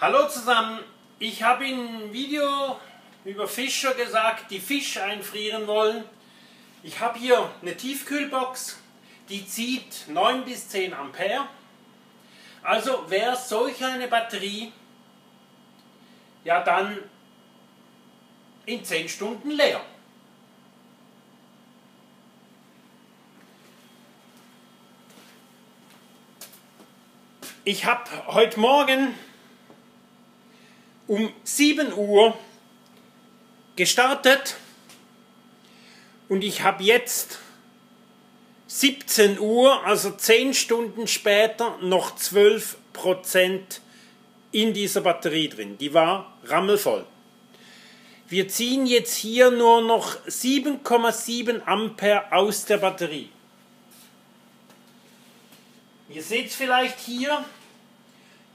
Hallo zusammen, ich habe in einem Video über Fischer gesagt, die Fisch einfrieren wollen. Ich habe hier eine Tiefkühlbox, die zieht 9 bis 10 Ampere. Also wäre solch eine Batterie ja dann in 10 Stunden leer. Ich habe heute Morgen um 7 Uhr gestartet und ich habe jetzt 17 Uhr, also 10 Stunden später, noch 12 Prozent in dieser Batterie drin. Die war rammelvoll. Wir ziehen jetzt hier nur noch 7,7 Ampere aus der Batterie. Ihr seht es vielleicht hier,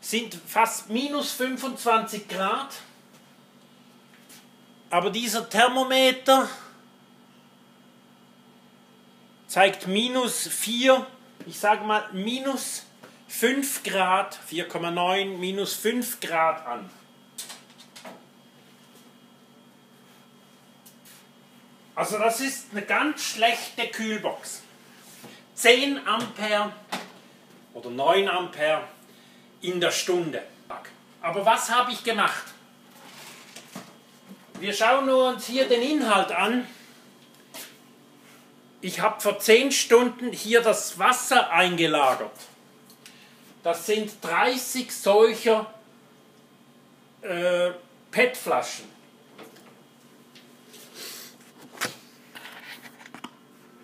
sind fast minus 25 Grad. Aber dieser Thermometer zeigt minus 4, ich sage mal minus 5 Grad, 4,9, minus 5 Grad an. Also das ist eine ganz schlechte Kühlbox. 10 Ampere oder 9 Ampere in der Stunde. Aber was habe ich gemacht? Wir schauen uns hier den Inhalt an. Ich habe vor 10 Stunden hier das Wasser eingelagert. Das sind 30 solcher äh, PET-Flaschen.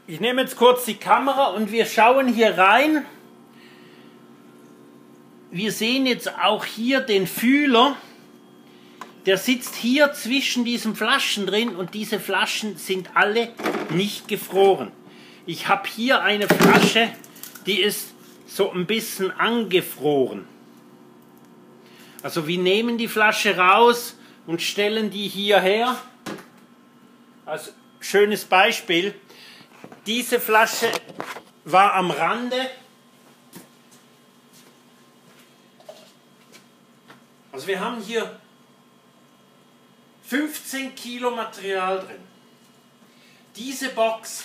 Ich nehme jetzt kurz die Kamera und wir schauen hier rein wir sehen jetzt auch hier den Fühler. Der sitzt hier zwischen diesen Flaschen drin und diese Flaschen sind alle nicht gefroren. Ich habe hier eine Flasche, die ist so ein bisschen angefroren. Also wir nehmen die Flasche raus und stellen die hierher. Als schönes Beispiel. Diese Flasche war am Rande Also wir haben hier 15 Kilo Material drin. Diese Box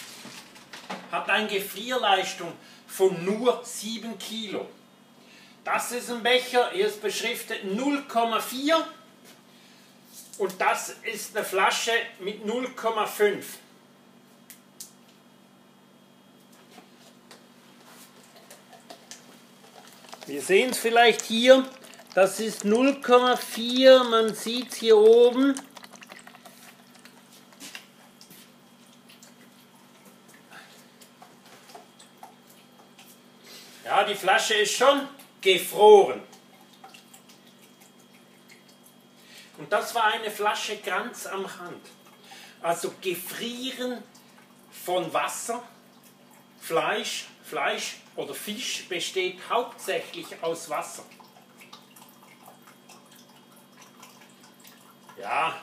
hat eine Gefrierleistung von nur 7 Kilo. Das ist ein Becher, er ist beschriftet 0,4 und das ist eine Flasche mit 0,5. Wir sehen es vielleicht hier, das ist 0,4, man sieht hier oben. Ja, die Flasche ist schon gefroren. Und das war eine Flasche ganz am Rand. Also gefrieren von Wasser, Fleisch, Fleisch oder Fisch besteht hauptsächlich aus Wasser. Ja,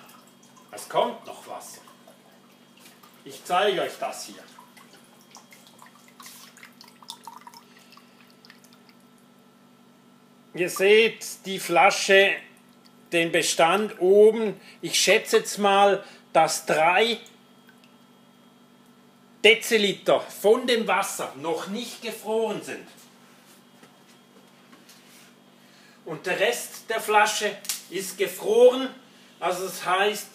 es kommt noch Wasser. Ich zeige euch das hier. Ihr seht die Flasche, den Bestand oben. Ich schätze jetzt mal, dass drei Deziliter von dem Wasser noch nicht gefroren sind. Und der Rest der Flasche ist gefroren also das heißt,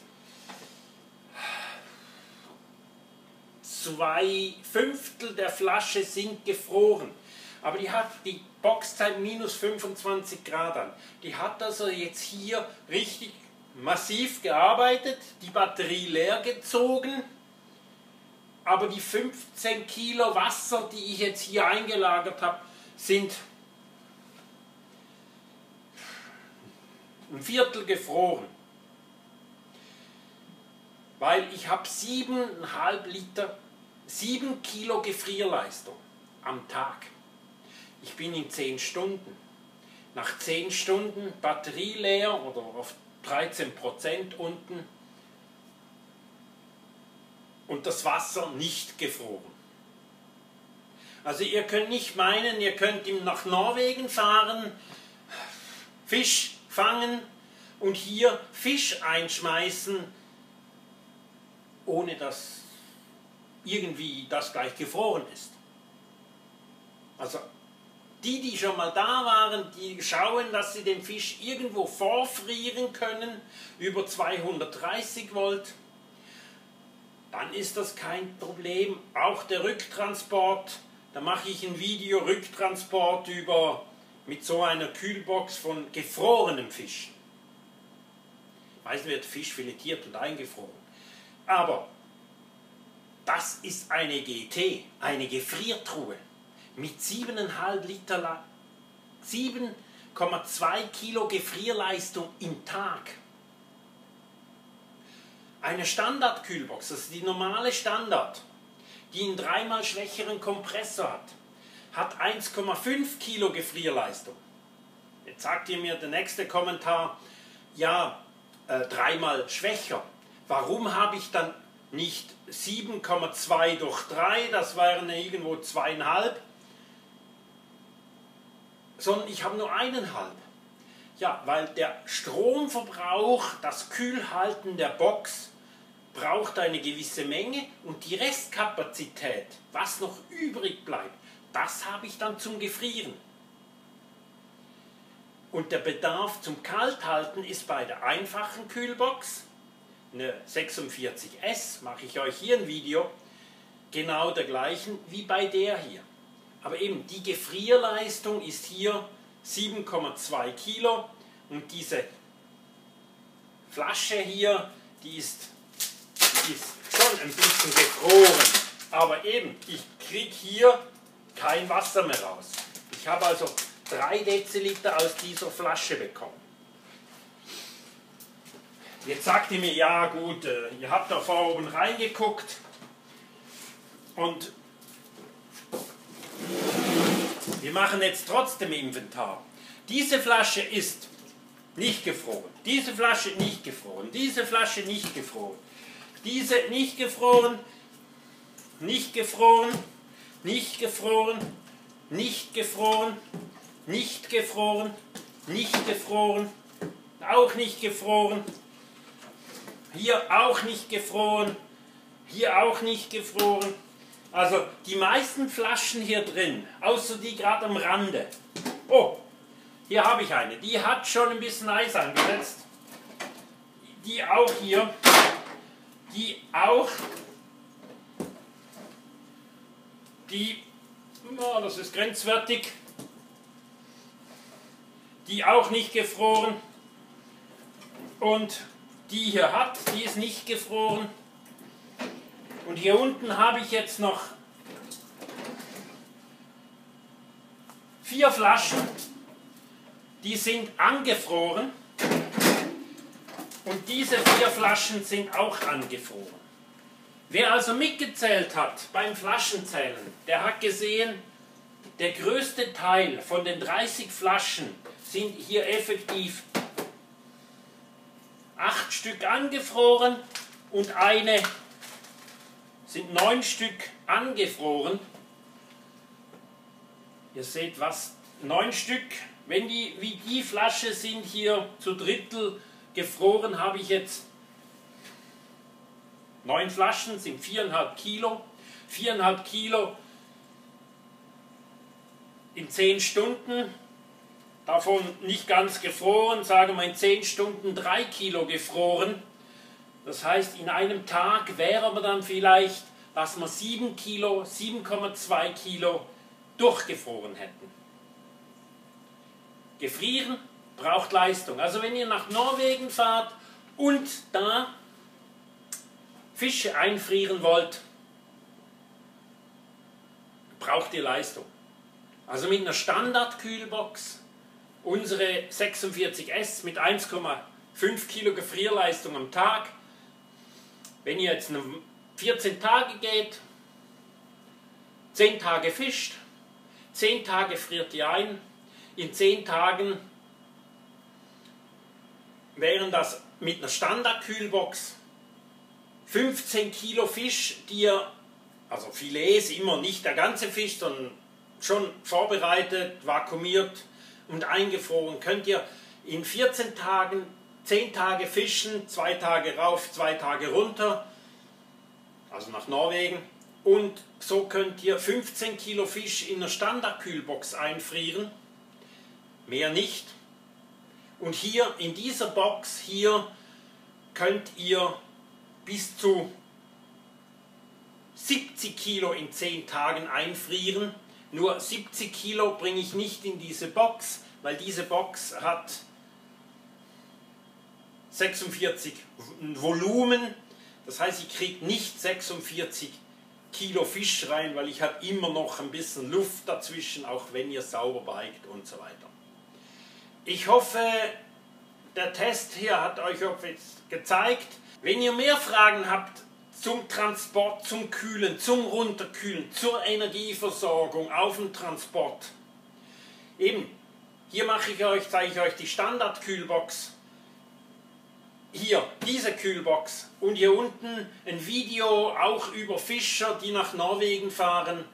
zwei Fünftel der Flasche sind gefroren. Aber die hat die Boxzeit minus 25 Grad an. Die hat also jetzt hier richtig massiv gearbeitet, die Batterie leer gezogen. Aber die 15 Kilo Wasser, die ich jetzt hier eingelagert habe, sind ein Viertel gefroren weil ich habe 7,5 Liter, 7 Kilo Gefrierleistung am Tag. Ich bin in 10 Stunden. Nach 10 Stunden Batterie leer oder auf 13% unten und das Wasser nicht gefroren. Also ihr könnt nicht meinen, ihr könnt nach Norwegen fahren, Fisch fangen und hier Fisch einschmeißen, ohne dass irgendwie das gleich gefroren ist. Also die, die schon mal da waren, die schauen, dass sie den Fisch irgendwo vorfrieren können über 230 Volt. Dann ist das kein Problem. Auch der Rücktransport, da mache ich ein Video Rücktransport über mit so einer Kühlbox von gefrorenem Fisch. Meist wird Fisch filetiert und eingefroren. Aber das ist eine GT, eine Gefriertruhe mit 7,5 Liter, 7,2 Kilo Gefrierleistung im Tag. Eine Standardkühlbox, das ist die normale Standard, die einen dreimal schwächeren Kompressor hat, hat 1,5 Kilo Gefrierleistung. Jetzt sagt ihr mir der nächste Kommentar, ja, äh, dreimal schwächer. Warum habe ich dann nicht 7,2 durch 3, das wären irgendwo zweieinhalb, sondern ich habe nur eineinhalb. Ja, weil der Stromverbrauch, das Kühlhalten der Box braucht eine gewisse Menge und die Restkapazität, was noch übrig bleibt, das habe ich dann zum Gefrieren. Und der Bedarf zum Kalthalten ist bei der einfachen Kühlbox, eine 46S, mache ich euch hier ein Video, genau der gleichen wie bei der hier. Aber eben die Gefrierleistung ist hier 7,2 Kilo und diese Flasche hier, die ist, die ist schon ein bisschen gefroren. Aber eben, ich kriege hier kein Wasser mehr raus. Ich habe also 3 Deziliter aus dieser Flasche bekommen. Jetzt sagt ihr mir, ja gut, äh, ihr habt da vor oben reingeguckt und wir machen jetzt trotzdem Inventar. Diese Flasche ist nicht gefroren. Diese Flasche nicht gefroren. Diese Flasche nicht gefroren. Diese nicht gefroren. Nicht gefroren. Nicht gefroren. Nicht gefroren. Nicht gefroren. Nicht gefroren. Auch nicht gefroren. Hier auch nicht gefroren. Hier auch nicht gefroren. Also die meisten Flaschen hier drin, außer die gerade am Rande. Oh, hier habe ich eine. Die hat schon ein bisschen Eis angesetzt. Die auch hier. Die auch. Die, oh, das ist grenzwertig. Die auch nicht gefroren. Und die hier hat, die ist nicht gefroren. Und hier unten habe ich jetzt noch vier Flaschen, die sind angefroren. Und diese vier Flaschen sind auch angefroren. Wer also mitgezählt hat beim Flaschenzählen, der hat gesehen, der größte Teil von den 30 Flaschen sind hier effektiv acht Stück angefroren und eine sind neun Stück angefroren. Ihr seht was, neun Stück, wenn die wie die Flasche sind hier zu Drittel gefroren, habe ich jetzt neun Flaschen, sind viereinhalb Kilo. Viereinhalb Kilo in zehn Stunden, davon nicht ganz gefroren, sagen wir in zehn Stunden drei Kilo gefroren. Das heißt, in einem Tag wäre man dann vielleicht, dass wir 7 Kilo, 7,2 Kilo durchgefroren hätten. Gefrieren braucht Leistung. Also wenn ihr nach Norwegen fahrt und da Fische einfrieren wollt, braucht ihr Leistung. Also mit einer Standardkühlbox, unsere 46S mit 1,5 Kilo Gefrierleistung am Tag, wenn ihr jetzt 14 Tage geht, 10 Tage fischt, 10 Tage friert ihr ein, in 10 Tagen wären das mit einer Standardkühlbox 15 Kilo Fisch, die ihr, also Filets immer nicht der ganze Fisch, sondern schon vorbereitet, vakuumiert und eingefroren, könnt ihr in 14 Tagen 10 Tage fischen, 2 Tage rauf, 2 Tage runter, also nach Norwegen. Und so könnt ihr 15 Kilo Fisch in einer Standardkühlbox einfrieren, mehr nicht. Und hier in dieser Box hier könnt ihr bis zu 70 Kilo in 10 Tagen einfrieren. Nur 70 Kilo bringe ich nicht in diese Box, weil diese Box hat 46 Volumen. Das heißt, ich kriege nicht 46 Kilo Fisch rein, weil ich habe immer noch ein bisschen Luft dazwischen, auch wenn ihr sauber beigt und so weiter. Ich hoffe, der Test hier hat euch gezeigt. Wenn ihr mehr Fragen habt zum Transport, zum Kühlen, zum Runterkühlen, zur Energieversorgung auf dem Transport, eben, hier mache ich euch, zeige ich euch die Standardkühlbox. Hier, diese Kühlbox. Und hier unten ein Video auch über Fischer, die nach Norwegen fahren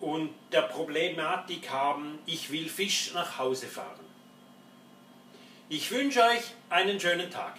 und der Problematik haben, ich will Fisch nach Hause fahren. Ich wünsche euch einen schönen Tag.